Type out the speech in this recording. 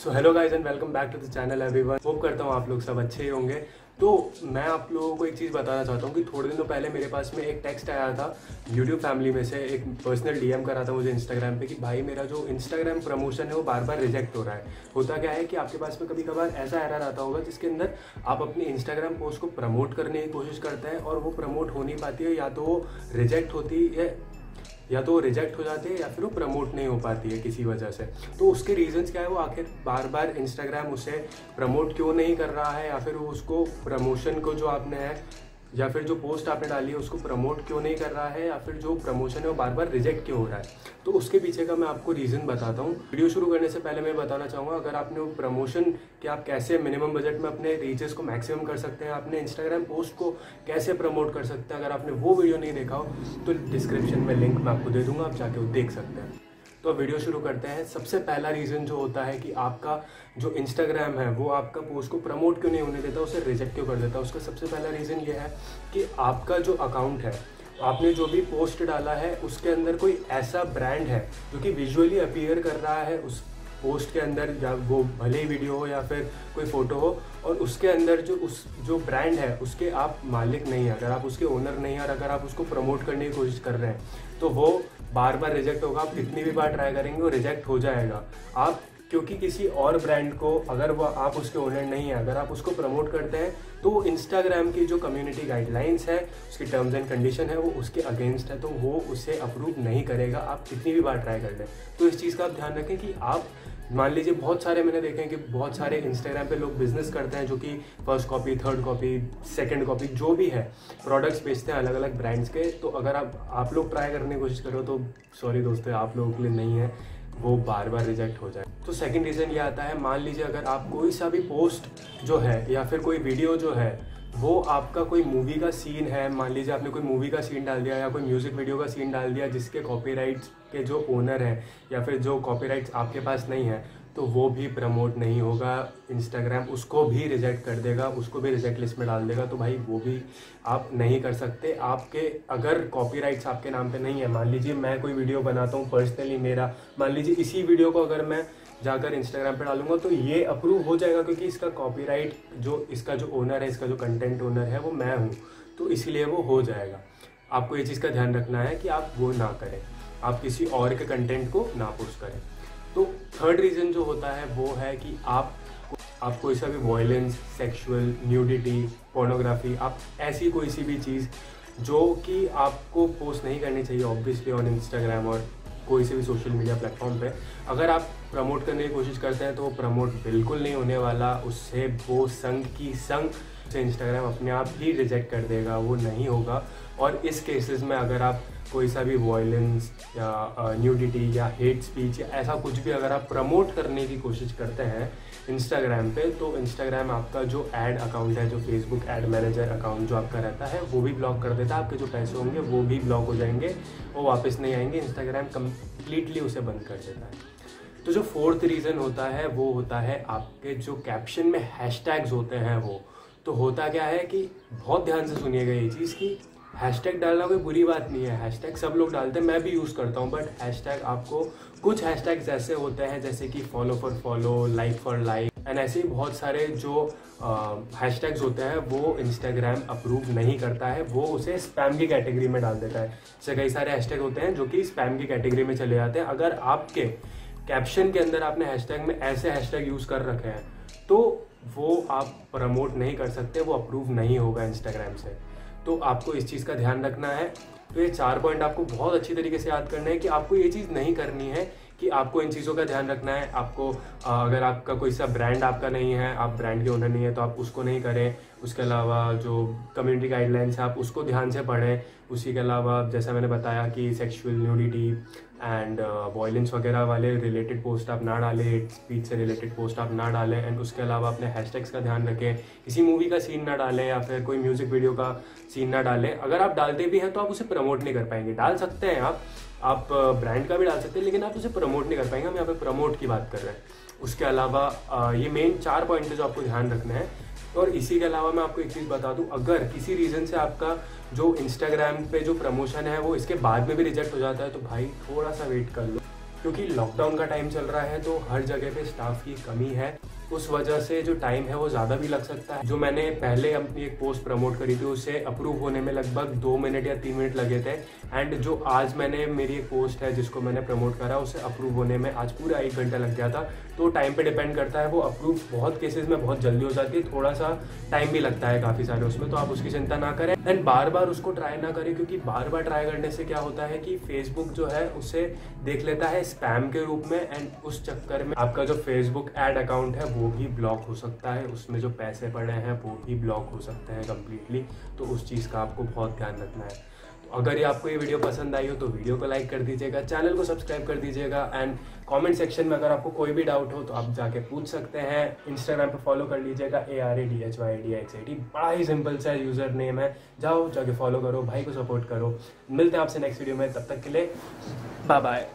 So hello guys and welcome back to the channel everyone hope करता हूँ आप लोग सब अच्छे ही होंगे। तो मैं आप लोगों को एक चीज़ बताना चाहता हूँ कि थोड़े दिनों पहले मेरे पास में एक टेक्स्ट आया था यूट्यूब फैमिली में से, एक पर्सनल डीएम करा था मुझे इंस्टाग्राम पे कि, भाई, मेरा जो इंस्टाग्राम प्रमोशन है वो बार बार रिजेक्ट हो रहा है। होता क्या है कि आपके पास में कभी कभार ऐसा एरर आता होगा जिसके अंदर आप अपनी इंस्टाग्राम पोस्ट को प्रमोट करने की कोशिश करते हैं और वो प्रमोट हो नहीं पाती है, या तो वो रिजेक्ट होती है या तो रिजेक्ट हो जाती है या फिर वो प्रमोट नहीं हो पाती है किसी वजह से। तो उसके रीजंस क्या है? वो आखिर बार बार इंस्टाग्राम उसे प्रमोट क्यों नहीं कर रहा है? या फिर उसको प्रमोशन को जो आपने है या फिर जो पोस्ट आपने डाली है, उसको प्रमोट क्यों नहीं कर रहा है, या फिर जो प्रमोशन है, वो बार बार रिजेक्ट क्यों हो रहा है? तो उसके पीछे का मैं आपको रीज़न बताता हूँ। वीडियो शुरू करने से पहले मैं बताना चाहूँगा, अगर आपने वो प्रमोशन कि आप कैसे मिनिमम बजट में अपने रीचेस को मैक्सिमम कर सकते हैं अपने इंस्टाग्राम पोस्ट को कैसे प्रमोट कर सकते हैं, अगर आपने वो वीडियो नहीं देखा हो तो डिस्क्रिप्शन में लिंक मैं आपको दे दूँगा, आप जाके वो देख सकते हैं। तो वीडियो शुरू करते हैं। सबसे पहला रीज़न जो होता है कि आपका जो इंस्टाग्राम है, वो आपका पोस्ट को प्रमोट क्यों नहीं होने देता, उसे रिजेक्ट क्यों कर देता उसका सबसे पहला रीज़न ये है कि आपका जो अकाउंट है, आपने जो भी पोस्ट डाला है, उसके अंदर कोई ऐसा ब्रांड है जो कि विजुअली अपीयर कर रहा है उस पोस्ट के अंदर, या वो भले ही वीडियो हो या फिर कोई फ़ोटो हो, और उसके अंदर जो, उस, जो ब्रांड है, उसके आप मालिक नहीं हैं। अगर आप उसके ओनर नहीं हैं और अगर आप उसको प्रमोट करने की कोशिश कर रहे हैं तो वो बार बार रिजेक्ट होगा, आप कितनी भी बार ट्राई करेंगे, वो रिजेक्ट हो जाएगा। आप क्योंकि किसी और ब्रांड को, अगर वह आप उसके ओनर नहीं है, अगर आप उसको प्रमोट करते हैं तो इंस्टाग्राम की जो कम्युनिटी गाइडलाइंस है, उसकी टर्म्स एंड कंडीशन है, वो उसके अगेंस्ट है तो वो उसे अप्रूव नहीं करेगा, आप कितनी भी बार ट्राई कर लें। तो इस चीज़ का आप ध्यान रखें कि आप मान लीजिए बहुत सारे मैंने देखे हैं कि बहुत सारे इंस्टाग्राम पे लोग बिज़नेस करते हैं जो कि first copy third copy second copy जो भी है प्रोडक्ट्स बेचते हैं अलग अलग ब्रांड्स के। तो अगर आप आप लोग ट्राई करने की कोशिश करो तो सॉरी दोस्तों, आप लोगों के लिए नहीं है, वो बार बार रिजेक्ट हो जाए। तो सेकंड रीज़न ये आता है, मान लीजिए अगर आप कोई सा भी पोस्ट जो है या फिर कोई वीडियो जो है वो आपका कोई मूवी का सीन है, मान लीजिए आपने कोई मूवी का सीन डाल दिया या कोई म्यूज़िक वीडियो का सीन डाल दिया जिसके कॉपीराइट्स के जो ओनर हैं या फिर जो कॉपीराइट्स आपके पास नहीं है तो वो भी प्रमोट नहीं होगा इंस्टाग्राम उसको भी रिजेक्ट कर देगा, उसको भी रिजेक्ट लिस्ट में डाल देगा तो भाई वो भी आप नहीं कर सकते। आपके अगर कॉपीराइट्स आपके नाम पे नहीं है, मान लीजिए मैं कोई वीडियो बनाता हूँ पर्सनली मेरा, मान लीजिए इसी वीडियो को अगर मैं जाकर इंस्टाग्राम पे डालूँगा तो ये अप्रूव हो जाएगा क्योंकि इसका कॉपीराइट जो, इसका जो ओनर है, इसका जो कंटेंट ओनर है, वो मैं हूँ तो इसीलिए वो हो जाएगा। आपको ये चीज़ का ध्यान रखना है कि आप वो ना करें, आप किसी और के कंटेंट को ना पोस्ट करें। तो थर्ड रीज़न जो होता है वो है कि आप आप कोई सा भी वॉयलेंस सेक्सुअल न्यूडिटी पोर्नोग्राफी आप ऐसी कोई सी भी चीज़ जो कि आपको पोस्ट नहीं करनी चाहिए ऑब्वियसली ऑन इंस्टाग्राम और कोई से भी सोशल मीडिया प्लेटफॉर्म पे। अगर आप प्रमोट करने की कोशिश करते हैं तो वो प्रमोट बिल्कुल नहीं होने वाला, उससे वो संग की संग से इंस्टाग्राम अपने आप ही रिजेक्ट कर देगा, वो नहीं होगा। और इस केसेस में अगर आप कोई सा भी वॉयलेंस या न्यूडिटी या हेट स्पीच या ऐसा कुछ भी अगर आप प्रमोट करने की कोशिश करते हैं इंस्टाग्राम पे तो इंस्टाग्राम आपका जो एड अकाउंट है, जो फेसबुक एड मैनेजर अकाउंट जो आपका रहता है, वो भी ब्लॉक कर देता है। आपके जो पैसे होंगे, वो भी ब्लॉक हो जाएँगे, वो वापस नहीं आएँगे। इंस्टाग्राम कम्प्लीटली उसे बंद कर देता है। तो जो फोर्थ रीज़न होता है, वो होता है आपके जो कैप्शन में हैशटैग्स होते हैं वो। तो होता क्या है कि बहुत ध्यान से सुनिएगा ये चीज़ की हैशटैग डालना कोई बुरी बात नहीं है। हैशटैग सब लोग डालते हैं। मैं भी यूज़ करता हूँ बट हैशटैग आपको कुछ हैशटैग्स ऐसे होते हैं जैसे कि follow for follow like for like and ऐसे ही बहुत सारे जो हैशटैग्स होते हैं, वो इंस्टाग्राम अप्रूव नहीं करता है। वो उसे स्पैम की कैटेगरी में डाल देता है। जैसे कई सारे हैशटैग होते हैं जो कि स्पैम की कैटेगरी में चले जाते हैं। अगर आपके कैप्शन के अंदर आपने हैशटैग में ऐसे हैशटैग यूज़ कर रखे हैं तो वो आप प्रमोट नहीं कर सकते, वो अप्रूव नहीं होगा इंस्टाग्राम से। तो आपको इस चीज़ का ध्यान रखना है। तो ये चार पॉइंट आपको बहुत अच्छी तरीके से याद करना है कि आपको ये चीज़ नहीं करनी है कि आपको इन चीज़ों का ध्यान रखना है। आपको अगर आपका कोई सा ब्रांड आपका नहीं है, आप ब्रांड के ओनर नहीं है तो आप उसको नहीं करें। उसके अलावा जो कम्युनिटी गाइडलाइंस है, आप उसको ध्यान से पढ़ें। उसी के अलावा जैसा मैंने बताया कि सेक्सुअल न्यूडिटी एंड वॉयलेंस वगैरह वाले रिलेटेड पोस्ट आप ना डालें हेट स्पीच से रिलेटेड पोस्ट आप ना डालें। एंड उसके अलावा अपने हैशटैग्स का ध्यान रखें। किसी मूवी का सीन ना डालें या फिर कोई म्यूज़िक वीडियो का सीन ना डालें। अगर आप डालते भी हैं तो आप उसे प्रमोट नहीं कर पाएँगे। डाल सकते हैं आप। आप ब्रांड का भी डाल सकते हैं, लेकिन आप उसे प्रमोट नहीं कर पाएँगे। हम यहाँ पे प्रमोट की बात कर रहे हैं। उसके अलावा ये मेन चार पॉइंट है जो आपको ध्यान रखना है। और इसी के अलावा मैं आपको एक चीज़ बता दूँ, अगर किसी रीज़न से आपका जो इंस्टाग्राम पे जो प्रमोशन है, वो इसके बाद में भी रिजेक्ट हो जाता है तो भाई थोड़ा सा वेट कर लो। क्योंकि लॉकडाउन का टाइम चल रहा है तो हर जगह पे स्टाफ की कमी है। उस वजह से जो टाइम है वो ज़्यादा भी लग सकता है। जो मैंने पहले अपनी एक पोस्ट प्रमोट करी थी, उसे अप्रूव होने में लगभग दो मिनट या तीन मिनट लगे थे। एंड जो आज मैंने मेरी एक पोस्ट है, जिसको मैंने प्रमोट करा, उसे अप्रूव होने में आज पूरा एक घंटा लग गया था। तो टाइम पे डिपेंड करता है, वो अप्रूव बहुत केसेस में बहुत जल्दी हो जाती है। थोड़ा सा टाइम भी लगता है काफ़ी सारे उसमें तो आप उसकी चिंता ना करें। एंड बार बार उसको ट्राई ना करें, क्योंकि बार बार ट्राई करने से क्या होता है कि फेसबुक जो है, उसे देख लेता है स्पैम के रूप में। एंड उस चक्कर में आपका जो फेसबुक एड अकाउंट है वो भी ब्लॉक हो सकता है। उसमें जो पैसे पड़े हैं, वो भी ब्लॉक हो सकते हैं कम्प्लीटली तो उस चीज़ का आपको बहुत ध्यान रखना है। तो अगर ये आपको ये वीडियो पसंद आई हो तो वीडियो को लाइक कर दीजिएगा चैनल को सब्सक्राइब कर दीजिएगा एंड कमेंट सेक्शन में अगर आपको कोई भी डाउट हो तो आप जाके पूछ सकते हैं। इंस्टाग्राम पे फॉलो कर लीजिएगा A R A D H Y D X I T बड़ा ही सिंपल सा यूज़र नेम है। जाओ, जाके फॉलो करो, भाई को सपोर्ट करो। मिलते हैं आपसे नेक्स्ट वीडियो में। तब तक के लिए बाय बाय